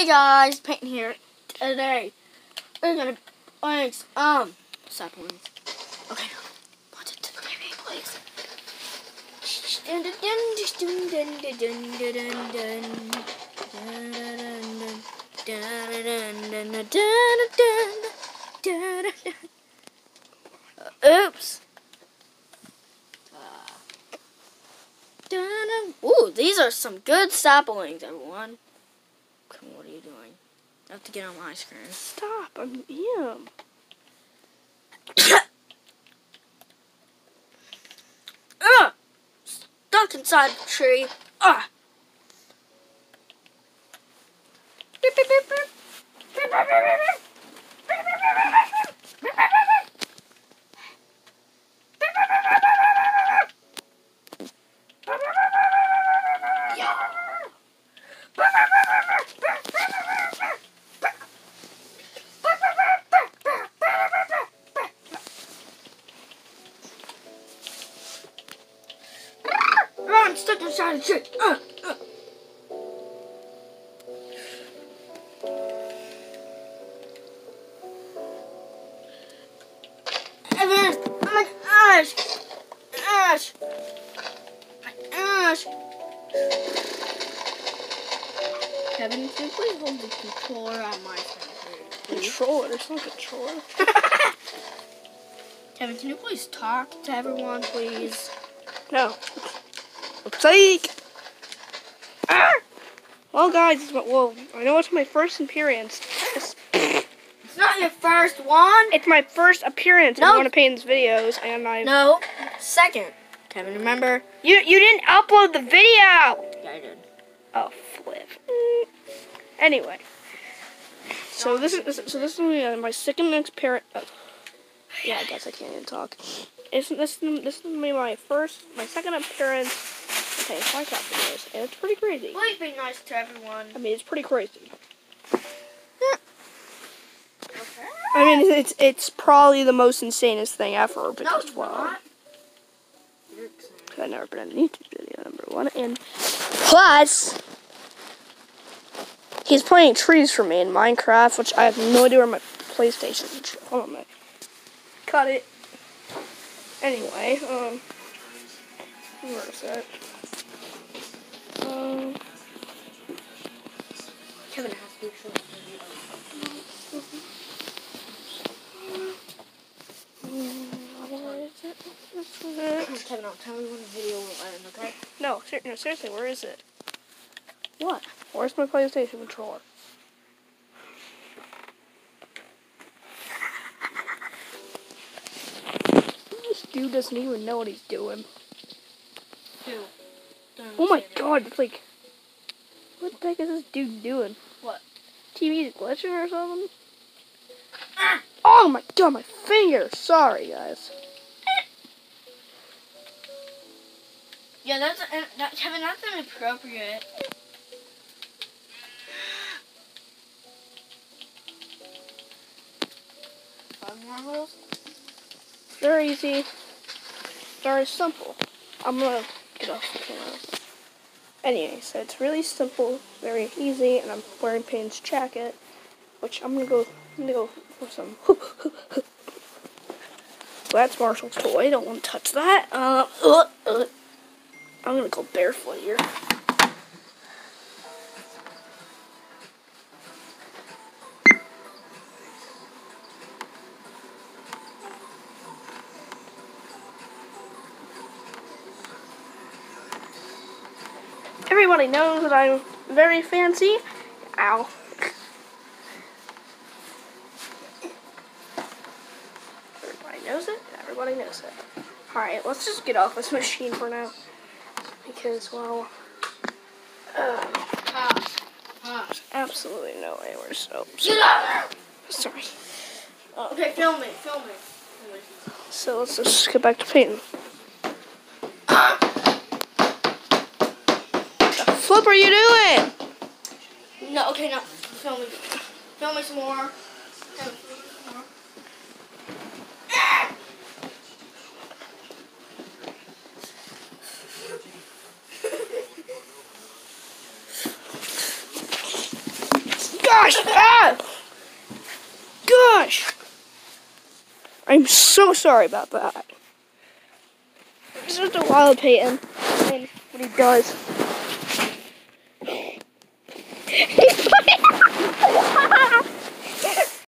Hey guys, Peyton here. Today we're gonna play um saplings. Okay, watch it to the Oops. Uh. Ooh, these are some good saplings, everyone you doing? I have to get on my screen. Stop. I'm. Ugh! Stuck inside the tree. Ugh! Beep, beep. Beep, beep, beep, beep, beep. Beep, Ah, I'm stuck inside a tree. Uh, uh. Evan, oh my gosh. Ash. My ash. Kevin, can you please hold the controller on my phone, please? Controller. It's not a controller. Kevin, can you please talk to everyone, please? No. Psych. Ah! Well, guys, it's my, well, I know it's my first appearance. It's, It's not your first one. it's my first appearance No. in one of Peyton's videos, and I. No, second. Kevin, remember? You you didn't upload the video. Yeah, I did. Oh, flip. Mm. Anyway. So this is so this is my second appearance. Uh, yeah, I guess I can't even talk. It's, this this is gonna be my first, my second appearance. Okay, it's Minecraft videos, and it's pretty crazy. Please be nice to everyone. I mean, it's pretty crazy. Okay. I mean, it's it's probably the most insanest thing ever No, because it's well. I've never been in a YouTube video. Number one, and plus, he's planting trees for me in Minecraft, which I have no idea where my PlayStation. is. Hold on a minute. Cut it. Anyway, um, where is that? Tell you when the video will end, okay? No, ser- no, seriously, where is it? What? Where's my PlayStation controller? This dude doesn't even know what he's doing. Two. Oh my god, it's like. What the heck is this dude doing? What? TV's glitching or something? Ah! Oh my god, my finger! Sorry, guys. Yeah, that's uh, that, Kevin. That's inappropriate. Very easy. Very simple. I'm gonna get off the camera. Anyway, so it's really simple, very easy, and I'm wearing Payne's jacket, which I'm gonna go. I'm gonna go for some. Well, that's Marshall's toy. Don't want to touch that. Uh, uh, uh. I'm gonna go barefoot here. Everybody knows that I'm very fancy. Ow. Everybody knows it. Everybody knows it. Alright, let's just get off this machine for now. Because, well, uh, there's absolutely no way we're so. Get out! Sorry. Okay, film me. Film me. So let's just get back to painting. The flip are you doing? No, okay, no. Film me. Film me some more. Film me some more. Gosh! Ah! Gosh! I'm so sorry about that. It's just a wild Peyton and what he does.